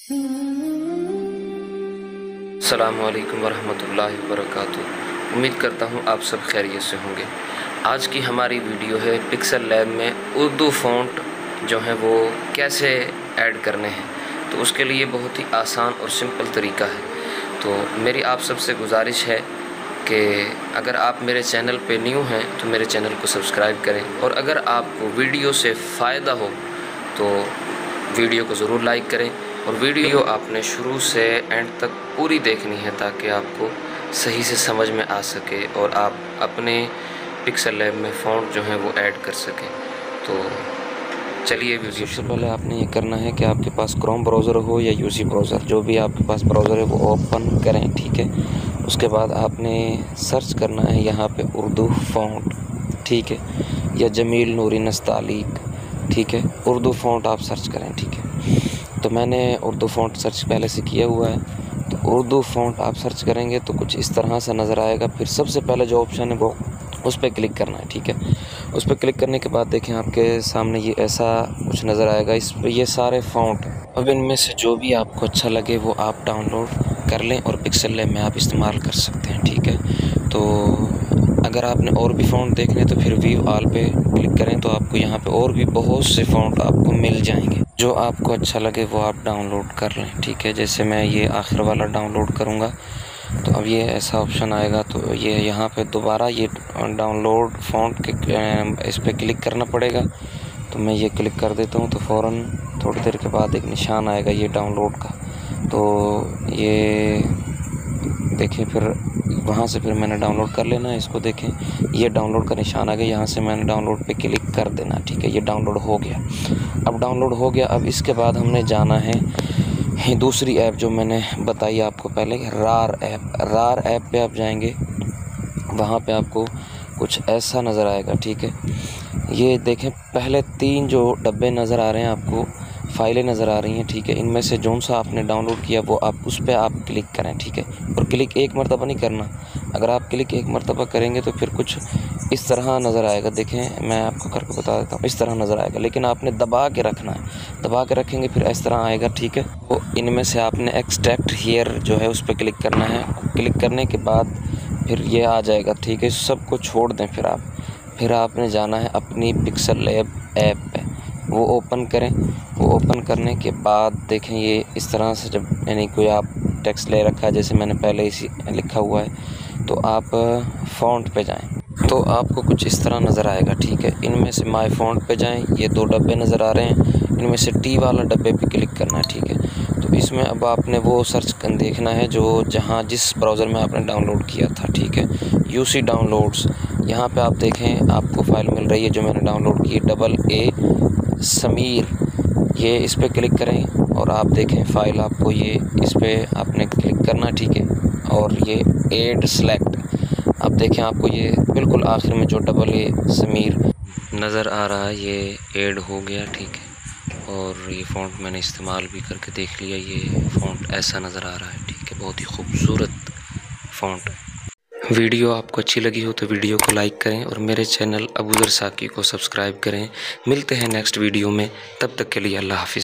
अल्लाम वरहमतुल्लाहि वबरकातुहू। उम्मीद करता हूँ आप सब खैरियत से होंगे। आज की हमारी वीडियो है पिक्सल लैब में उर्दू फ़ॉन्ट जो है वो कैसे ऐड करने हैं। तो उसके लिए बहुत ही आसान और सिंपल तरीका है। तो मेरी आप सबसे गुजारिश है कि अगर आप मेरे चैनल पे न्यू हैं तो मेरे चैनल को सब्सक्राइब करें। और अगर आपको वीडियो से फ़ायदा हो तो वीडियो को ज़रूर लाइक करें। और वीडियो आपने शुरू से एंड तक पूरी देखनी है ताकि आपको सही से समझ में आ सके और आप अपने पिक्सल लैब में फ़ॉन्ट जो है वो ऐड कर सकें। तो चलिए वीडियो सबसे पहले आपने ये करना है कि आपके पास क्रोम ब्राउज़र हो या यूसी ब्राउज़र जो भी आपके पास ब्राउज़र है वो ओपन करें, ठीक है? उसके बाद आपने सर्च करना है यहाँ पे उर्दू फ़ॉन्ट ठीक है? या जमील नूरी नस्तालिक, ठीक है? उर्दू फ़ॉन्ट आप सर्च करें, ठीक है? तो मैंने उर्दू फ़ॉन्ट सर्च पहले से किया हुआ है। तो उर्दू फ़ॉन्ट आप सर्च करेंगे तो कुछ इस तरह से नज़र आएगा। फिर सबसे पहले जो ऑप्शन है वो उस पर क्लिक करना है, ठीक है? उस पर क्लिक करने के बाद देखें आपके सामने ये ऐसा कुछ नज़र आएगा। इस पर ये सारे फ़ॉन्ट अब इनमें से जो भी आपको अच्छा लगे वो आप डाउनलोड कर लें और पिक्सल लैब में आप इस्तेमाल कर सकते हैं, ठीक है? तो अगर आपने और भी फ़ॉन्ट देखने तो फिर व्यू आल पे क्लिक करें तो आपको यहाँ पे और भी बहुत से फ़ॉन्ट आपको मिल जाएँगे। जो आपको अच्छा लगे वो आप डाउनलोड कर लें, ठीक है? जैसे मैं ये आखिर वाला डाउनलोड करूँगा तो अब ये ऐसा ऑप्शन आएगा तो ये यहाँ पे दोबारा ये डाउनलोड फ़ॉन्ट के इस पर क्लिक करना पड़ेगा। तो मैं ये क्लिक कर देता हूँ तो फ़ौर थोड़ी देर के बाद एक निशान आएगा ये डाउनलोड का। तो ये देखें, फिर वहाँ से फिर मैंने डाउनलोड कर लेना, इसको देखें। ये डाउनलोड का निशान आ गया, यहाँ से मैंने डाउनलोड पे क्लिक कर देना, ठीक है? ये डाउनलोड हो गया। अब डाउनलोड हो गया, अब इसके बाद हमने जाना है दूसरी ऐप जो मैंने बताई आपको पहले रार ऐप रार ऐप पे आप जाएँगे, वहाँ पे आपको कुछ ऐसा नज़र आएगा, ठीक है? ये देखें, पहले तीन जो डब्बे नज़र आ रहे हैं आपको फाइलें नज़र आ रही हैं, ठीक है? इनमें से जो सा आपने डाउनलोड किया, वो आप उस पर आप क्लिक करें, ठीक है? और क्लिक एक मरतबा नहीं करना। अगर आप क्लिक एक मरतबा करेंगे तो फिर कुछ इस तरह नज़र आएगा। देखें, मैं आपको करके बता देता हूँ, इस तरह नज़र आएगा। लेकिन आपने दबा के रखना है। दबा के रखेंगे, फिर इस तरह आएगा, ठीक है? तो इनमें से आपने एक्सट्रैक्ट हेयर जो है, उस पर क्लिक करना है। क्लिक करने के बाद फिर ये आ जाएगा, ठीक है? सबको छोड़ दें फिर आप। फिर आपने जाना है अपनी पिक्सल लैब ऐप पे। वो ओपन करें। वो ओपन करने के बाद देखें ये इस तरह से जब यानी कोई आप टेक्स्ट ले रखा है, जैसे मैंने पहले इसी लिखा हुआ है तो आप फ़ॉन्ट पे जाएँ। तो आपको कुछ इस तरह नज़र आएगा, ठीक है? इनमें से माई फ़ॉन्ट पे जाएँ, ये दो डब्बे नज़र आ रहे हैं, इनमें से टी वाला डब्बे पे क्लिक करना है, ठीक है? तो इसमें अब आपने वो सर्च कर, देखना है जो जहाँ जिस ब्राउज़र में आपने डाउनलोड किया था, ठीक है? यू सी डाउनलोड्स यहाँ पर आप देखें, आपको फ़ाइल मिल रही है जो मैंने डाउनलोड की डबल ए समीर ये इस पर क्लिक करें और आप देखें फ़ाइल आपको ये इस पर आपने क्लिक करना, ठीक है? और ये एड सेलेक्ट अब देखें आपको ये बिल्कुल आखिर में जो डबल ए समीर नज़र आ रहा है, ये एड हो गया, ठीक है? और ये फ़ॉन्ट मैंने इस्तेमाल भी करके देख लिया, ये फ़ॉन्ट ऐसा नज़र आ रहा है, ठीक है? बहुत ही खूबसूरत फ़ॉन्ट वीडियो आपको अच्छी लगी हो तो वीडियो को लाइक करें और मेरे चैनल अबूजर साकी को सब्सक्राइब करें। मिलते हैं नेक्स्ट वीडियो में। तब तक के लिए अल्लाह हाफिज़।